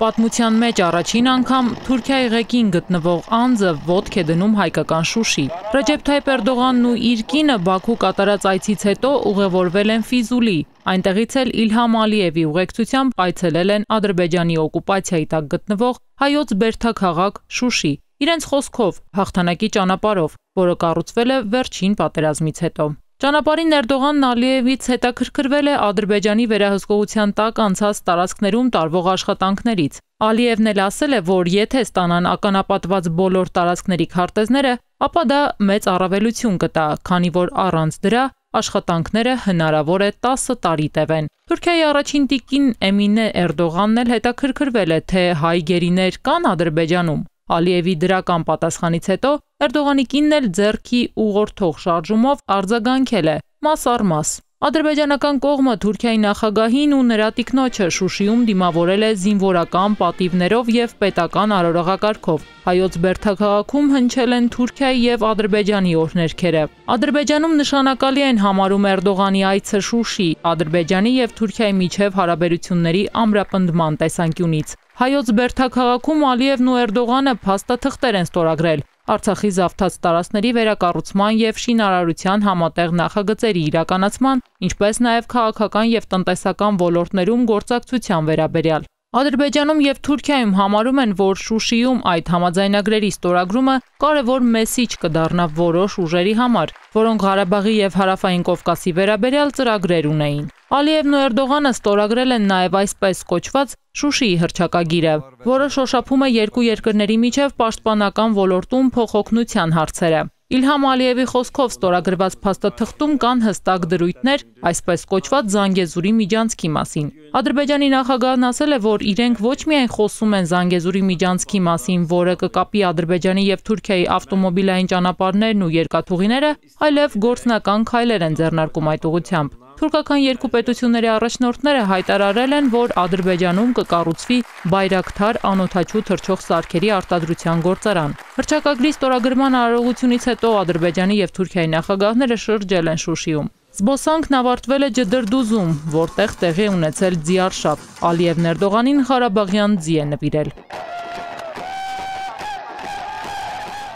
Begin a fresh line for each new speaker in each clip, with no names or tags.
Պատմության մեջ առաջին անգամ Թուրքիայի ղեկին գտնվող անձը ոտք է դնում հայկական Շուշի։ Ռեջեփ Թայիպ Էրդողանն ու իր կինը Բաքու կատարած այցից հետո ուղևորվել են Ֆիզուլի։ Այնտեղից էլ Իլհամ Ալիևի ուղեկցությամբ այցելել են Ադրբեջանի օկուպացիայի տակ գտնվող հայոց բերդաքաղաք Շուշի։ Իրենց խոսքով հաղթանակի ճանապարհով, որը կառուցվել է վերջին պատերազմից հետո։ Ճանապարհին Էրդողանն Ալիևից հետաքրքրվել է Ադրբեջանի վերահսկողության տակ անցած տարածքներում տարվող աշխատանքներից։ Ալիևն էլ ասել է, որ եթե ստանան ականապատված բոլոր տարածքների քարտեզները, ապա դա մեծ առավելություն կտա, քանի որ առանց դրա աշխատանքները հնարավոր է 10 տարի տևեն։ Թուրքիայի առաջին տիկին Էմինե Էրդողանն էլ հետաքրքրվել է, թե հայ գերիներ կան Ադրբեջանում։ Ալիևի դրական պատասխանից հետո Էրդողանի կինն էլ ձեռքի ուղղորդող շարժումով արձագանքել է մաս առ մաս։ Ադրբեջանական կողմը Թուրքիայի նախագահին ու նրա տիկնոջը Շուշիում դիմավորել է զինվորական պատիվներով եւ պետական արարողակարգով։ Հայոց Բերթաքաղաքում հնչել են Թուրքիայի եւ Ադրբեջանի օրհներքերը։ Ադրբեջանում նշանակալի են համարում Էրդողանի այցը Շուշի, Ադրբեջանի եւ Թուրքիայի միջև հարաբերությունների ամրապնդման տեսանկյունից։ Հայոց Բերթաքաղաքում Ալիևն ու Էրդողանը փաստաթղթեր են ստորագրել Արցախի զավթած տարածքների վերակառուցման եւ շինարարության համատեղ նախագծերի իրականացման, ինչպես նաեւ քաղաքական եւ տնտեսական ոլորտներում գործակցության վերաբերյալ։ Ադրբեջանում եւ Թուրքիայում համարում են, որ Շուշիում այդ համաձայնագրերի ստորագրումը կարևոր մեսիջ կդառնա որոշ ուժերի համար, որոնք Ղարաբաղի եւ Հարավային Կովկասի վերաբերյալ ծրագրեր ունեին։ Ալիևն ու Էրդողանը ստորագրել են նաև այսպես կոչված Շուշիի հրճակագիրը, որը շոշափում է երկու երկրների միջև պաշտպանական ոլորտում փոխօգնության հարցերը։ Իլհամ Ալիևի խոսքով ստորագրված փաստաթղթում կան հստակ դրույթներ այսպես կոչված Զանգեզուրի միջանցքի մասին։ Ադրբեջանի նախագահն ասել է, որ իրենք ոչ միայն խոսում են Զանգեզուրի միջանցքի մասին, որը կկապի Ադրբեջանի եւ Թուրքիայի ավտոմոբիլային ճանապարհներն ու երկաթուղիները, այլև գործնական քայլեր են ձեռնարկում այդ ուղությամբ։ Թուրքական երկու պետությունների առաջնորդները հայտարարել են, որ Ադրբեջանում կկառուցվի Բայրակթար անօթաչու թռչող սարքերի արտադրության գործարան։ Հրճակագրի ստորագրման արարողությունից հետո Ադրբեջանի եւ Թուրքիայի նախագահները շրջել են Շուշիում։ Զբոսանքն ավարտվել է Ջդրդուզում, որտեղ տեղի ունեցել ձիարշավ։ Ալիևն Էրդողանին Ղարաբաղյան ձի է նվիրել։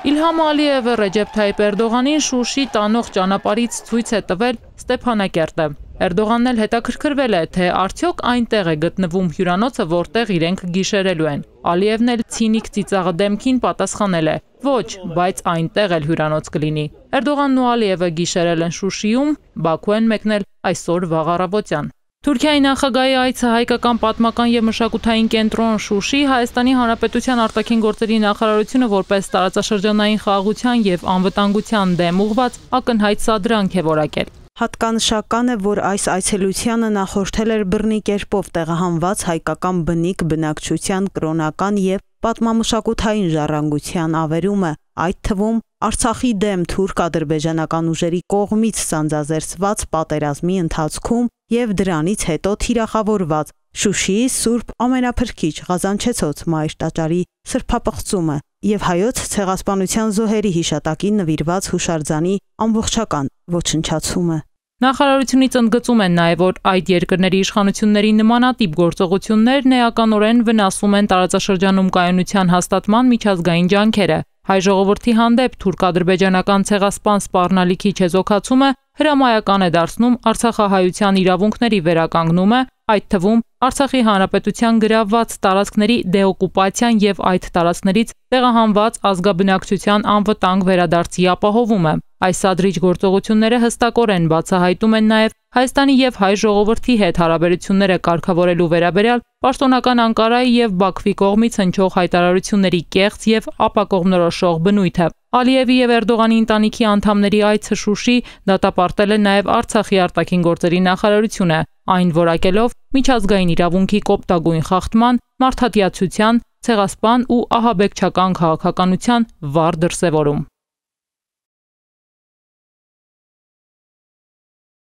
Իլհամ Ալիևը Ռեջեփ Թայիպ Էրդողանին Շուշի տանող ճանապարից ցույց է տվել Ստեփանակերտը։ Էրդողանն էլ հետաքրքրվել է, թե արդյոք այնտեղ է գտնվում հյուրանոցը, որտեղ իրենք գիշերելու են։ Ալիևն էլ ցինիկ ծիծաղը դեմքին պատասխանել է. Ոչ, բայց այնտեղ էլ հյուրանոց կլինի։ Էրդողանն ու Ալիևը գիշերել են Շուշիում, Բաքու են մեկնել այսօր վաղ առավոտյան։ Թուրքիայի նախագահի այցը հայկական պատմական եւ մշակութային կենտրոն Շուշի Հայաստանի Հանրապետության արտաքին գործերի նախարարությունը որպես տարածաշրջանային խաղաղության եւ անվտանգության դեմ ուղված ակնհայտ սադրանք է որակել։
Հատկանշական է, որ այս այցելությանը նախորդել էր բռնի կերպով տեղահանված հայկական բնիկ բնակչության կրոնական եւ պատմամշակութային ժառանգության ավերումը, այդ թվում Արցախի դեմ թուրք-ադրբեջանական ուժերի կողմից սանձազերծված պատերազմի ընթացքում եւ դրանից հետո թիրախավորված Շուշիի Սուրբ ամենափրկիչ Ղազանչեցոց մայր տաճարի սրբապղծումը եւ հայոց ցեղասպանության զոհերի հիշատակին նվիրված հուշարձանի ամբողջական ոչնչացումը
Նախարարությունից ընդգծում են նաև, որ այդ երկրների իշխանությունների նմանատիպ գործողություններն էականորեն վնասում են տարածաշրջանում կայունության հաստատման միջազգային ջանքերը։ Հայ ժողովրդի հանդեպ թուրք-ադրբեջանական ցեղասպան սպառնալիքի չեզոքացումը հրամայական է դարձնում Արցախահայության իրավունքների վերականգնումը, այդ թվում Արցախի հանրապետության գրավված տարածքների դեօկուպացիան եւ այդ տարածքներից տեղահանված ազգաբնակչության անվտանգ վերադարձի ապահովումը։ Այս սադրիչ գործողությունները հստակորեն բացահայտում են նաև Հայաստանի եւ հայ ժողովրդի հետ հարաբերությունները կարգավորելու վերաբերյալ պաշտոնական Անկարայի եւ Բաքվի կողմից հնչող հայտարարությունների կեղծ եւ ապակողմնորոշող բնույթը։ Ալիևի եւ Էրդողանի ընտանիքի անդամների այցը Շուշի դատապարտել է նաեւ Արցախի արտաքին գործերի նախարարությունը, այն որակելով միջազգային իրավունքի կոպտագույն խախտման, մարդատիացության, ցեղասպան ու ահաբեկչական քաղաքականության վառ դրսևորում։